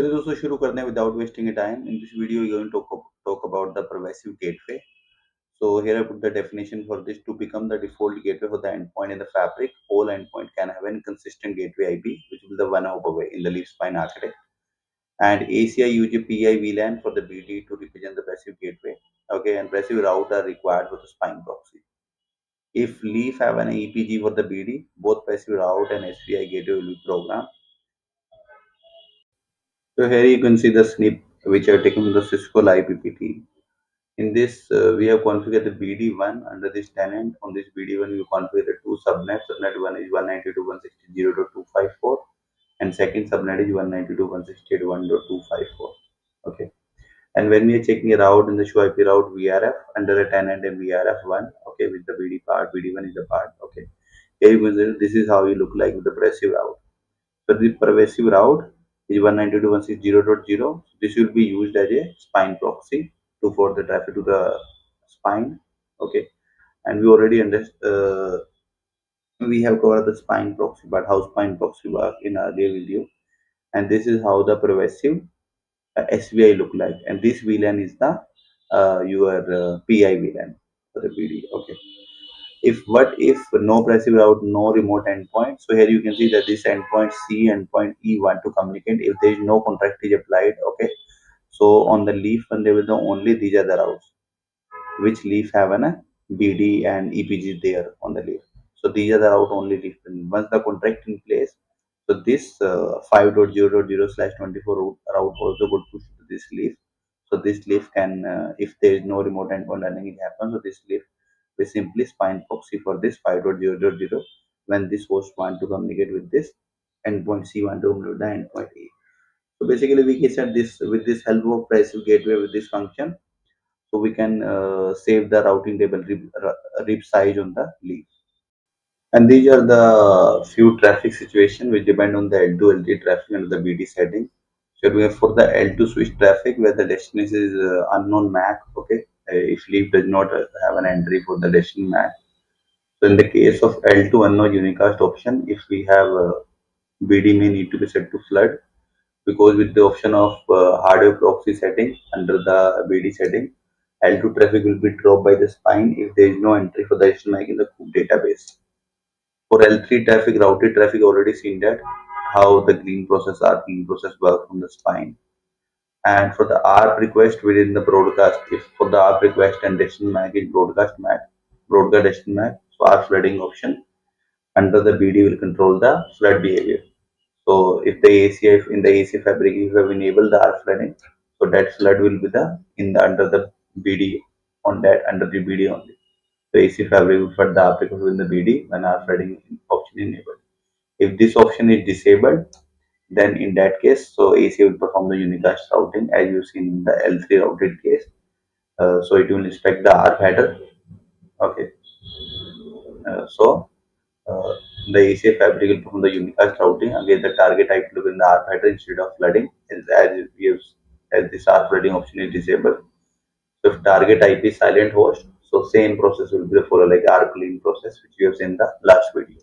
चलिए दोस्तों शुरू करते हैं without wasting a time in this video you going talk about the pervasive gateway so here i put the definition for this to become the default gateway for the endpoint in the fabric all endpoint can have an consistent gateway ip which will be the one hop away in the leaf spine architecture. and ACI use PI VLAN for the BD to represent the pervasive gateway. Okay, and pervasive route are required for the spine proxy. If Leaf have an EPG for the BD, both pervasive route and SVI gateway will be programmed so here you can see the snip which I have taken from the Cisco Live PPT. In this, uh, we have configured the BD1 under this tenant. On this BD1, you configure the two subnets. Subnet 1 is 192.168.254 and second subnet is 192.168.1.254. Okay. And when we are checking a route in the show IP route VRF under a tenant and VRF1, okay, with the BD part, BD1 is the part, okay. Here you can see this is how you look like with the pervasive route. So the pervasive route is 192.160.0. This will be used as a spine proxy to forward the traffic to the spine. Okay, and we already understand. Uh, we have covered the spine proxy, but how spine proxy work in our earlier video. And this is how the pervasive uh, SVI look like. And this VLAN is the uh, your uh, PI VLAN for the BD. Okay if what if no pervasive route no remote endpoint so here you can see that this endpoint c endpoint e want to communicate if there is no contract is applied okay? So on the leaf when there will the only these are the routes which leaf have an bd and epg there on the leaf. So these are the route only leaf once the contract in place so this uh, 5.0.0 slash 24 route, route also would push to this leaf. So this leaf can uh, if there is no remote endpoint running it happens. So this leaf we simply spine proxy for this 5.0.0 when this host want to communicate with this endpoint C want to communicate the endpoint A. So basically we can set this with this help of pervasive gateway with this function. So we can uh, save the routing table rib, rib size on the leaf. And these are the few traffic situation which depend on the L2 LT traffic and the BD setting. So we have for the L2 switch traffic where the destination is uh, unknown MAC, okay, if leaf does not have an entry for the destination MAC. So in the case of L2 unknown unicast option, if we have uh, BD may need to be set to flood because with the option of uh, hardware proxy setting under the BD setting, L2 traffic will be dropped by the spine if there is no entry for the destination MAC in the database. For L3 traffic, routed traffic already seen that how the glean process or glean process work from the spine and for the ARP request within the broadcast, if for the ARP request and destination MAC is broadcast MAC, broadcast destination MAC, so ARP flooding option under the BD will control the flood behavior. So if the ACI in the AC fabric if you have enabled the ARP flooding, so that flood will be the in the under the BD on that under the BD only. The AC fabric will flood the ARP request within the BD when ARP flooding option enabled. If this option is disabled, then in that case. So AC will perform the unicast routing as you see in the L3 routed case. Uh, so it will inspect the ARP header. Okay. Uh, so uh, the ACI fabric will perform the unicast routing against the target IP loop in the ARP header instead of flooding. As, as we have as this ARP flooding option is disabled. So if target IP is silent host so same process will be followed like ARP glean process which we have seen in the last video